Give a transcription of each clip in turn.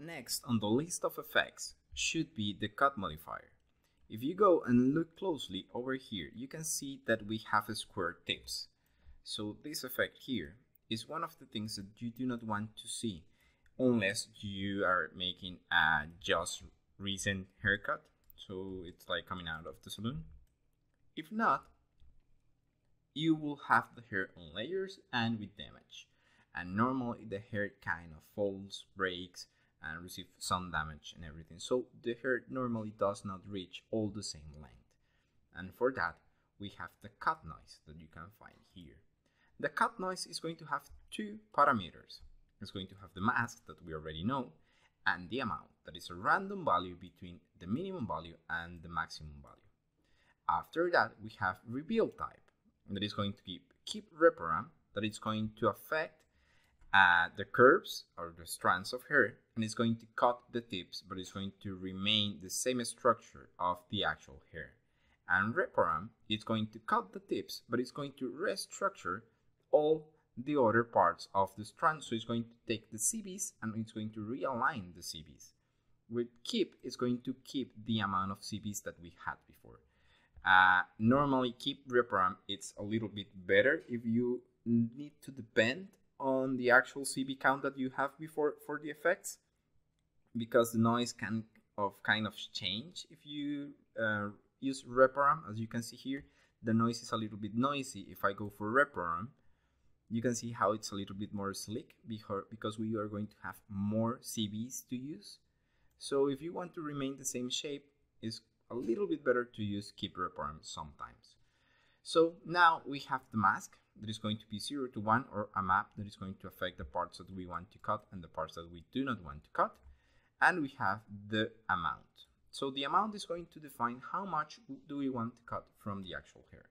next on the list of effects should be the cut modifier. If you go and look closely over here, you can see that we have square tips. So this effect here is one of the things that you do not want to see unless you are making a just recent haircut. So it's like coming out of the salon. If not, you will have the hair on layers and with damage. And normally the hair kind of falls, breaks, and receive some damage and everything. So the hair normally does not reach all the same length. And for that, we have the cut noise that you can find here. The cut noise is going to have two parameters. It's going to have the mask that we already know and the amount that is a random value between the minimum value and the maximum value. After that, we have rebuild type that is going to keep keep reparam that is going to affect uh, the curves or the strands of hair and it's going to cut the tips but it's going to remain the same structure of the actual hair. And reparam is going to cut the tips but it's going to restructure all the other parts of the strand so it's going to take the CVs and it's going to realign the CVs with keep it's going to keep the amount of CVs that we had before. Uh, normally keep reparam it's a little bit better if you need to depend on the actual CV count that you have before for the effects because the noise can of kind of change if you uh, use reparam as you can see here the noise is a little bit noisy if I go for reparam you can see how it's a little bit more slick because we are going to have more CVs to use. So if you want to remain the same shape it's a little bit better to use keep reparam sometimes. So now we have the mask that is going to be 0 to 1 or a map that is going to affect the parts that we want to cut and the parts that we do not want to cut. And we have the amount. So the amount is going to define how much do we want to cut from the actual hair.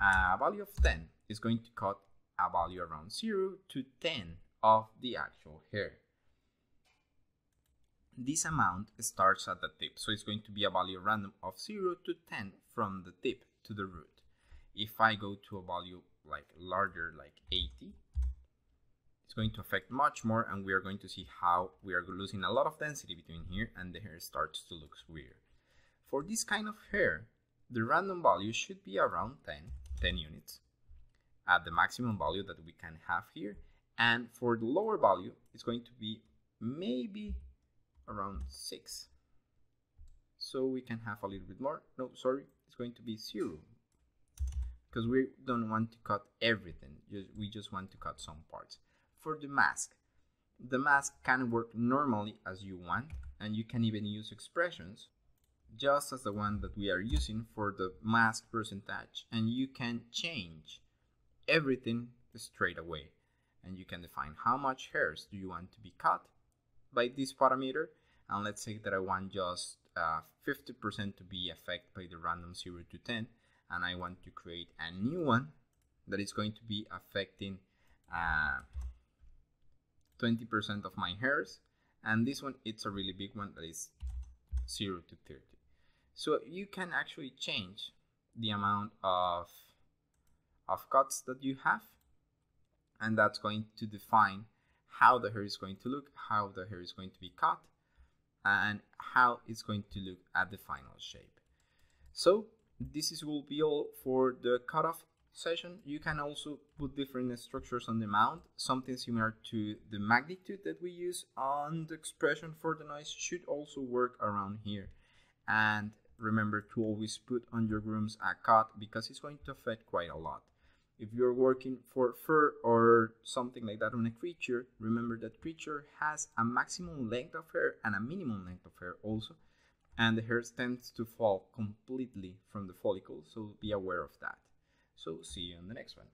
A value of 10 is going to cut a value around 0 to 10 of the actual hair. This amount starts at the tip, so it's going to be a value random of 0 to 10 from the tip to the root. If I go to a value like larger like 80 it's going to affect much more and we are going to see how we are losing a lot of density between here and the hair starts to look weird. For this kind of hair the random value should be around 10 10 units at the maximum value that we can have here. And for the lower value it's going to be maybe around 6 so we can have a little bit more. No sorry it's going to be 0 because we don't want to cut everything we just want to cut some parts. For the mask the mask can work normally as you want and you can even use expressions just as the one that we are using for the mask percentage and you can change everything straight away. And you can define how much hairs do you want to be cut by this parameter and let's say that I want just 50% uh, to be affected by the random 0 to 10 and I want to create a new one that is going to be affecting 20% uh, of my hairs. And this one it's a really big one that is 0 to 30 so you can actually change the amount of of cuts that you have. And that's going to define how the hair is going to look how the hair is going to be cut and how it's going to look at the final shape. So this is will be all for the cutoff session. You can also put different structures on the mount. Something similar to the magnitude that we use on the expression for the noise should also work around here. And remember to always put on your grooms a cut because it's going to affect quite a lot. If you're working for fur or something like that on a creature, remember that creature has a maximum length of hair and a minimum length of hair also and the hair tends to fall completely from the follicle, so be aware of that. So see you on the next one.